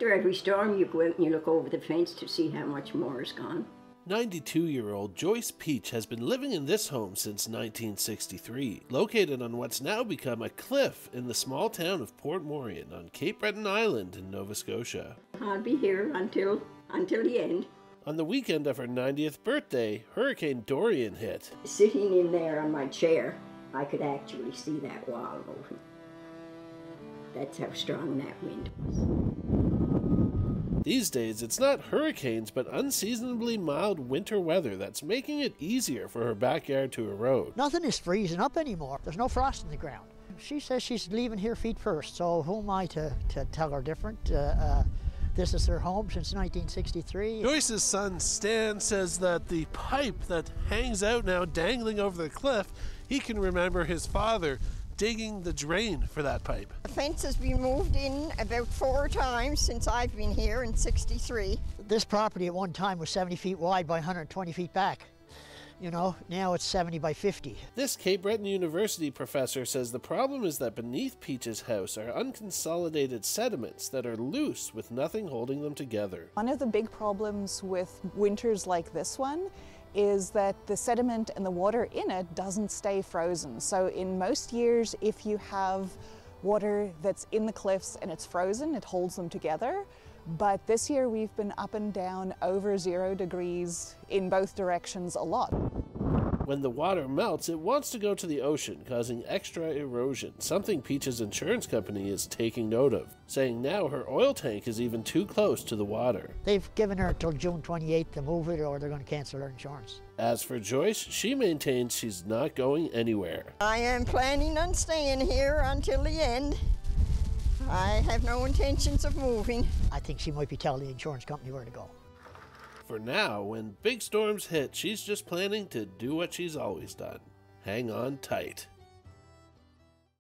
After every storm, you go out and you look over the fence to see how much more is gone. 92 year old Joyce Peach has been living in this home since 1963, located on what's now become a cliff in the small town of Port Morien on Cape Breton Island in Nova Scotia. I'll be here until until the end. On the weekend of her 90th birthday, Hurricane Dorian hit. Sitting in there on my chair, I could actually see that wall moving. That's how strong that wind was. These days, it's not hurricanes, but unseasonably mild winter weather that's making it easier for her backyard to erode. Nothing is freezing up anymore. There's no frost in the ground. She says she's leaving here feet first, so who am I to, to tell her different? Uh, uh, this is her home since 1963. Joyce's son Stan says that the pipe that hangs out now dangling over the cliff, he can remember his father digging the drain for that pipe. The fence has been moved in about four times since I've been here in 63. This property at one time was 70 feet wide by 120 feet back. You know, now it's 70 by 50. This Cape Breton University professor says the problem is that beneath Peach's house are unconsolidated sediments that are loose with nothing holding them together. One of the big problems with winters like this one is that the sediment and the water in it doesn't stay frozen. So in most years, if you have water that's in the cliffs and it's frozen, it holds them together. But this year we've been up and down over zero degrees in both directions a lot. When the water melts, it wants to go to the ocean, causing extra erosion, something Peach's insurance company is taking note of, saying now her oil tank is even too close to the water. They've given her until June 28th to move it or they're going to cancel her insurance. As for Joyce, she maintains she's not going anywhere. I am planning on staying here until the end. I have no intentions of moving. I think she might be telling the insurance company where to go. For now, when big storms hit, she's just planning to do what she's always done hang on tight.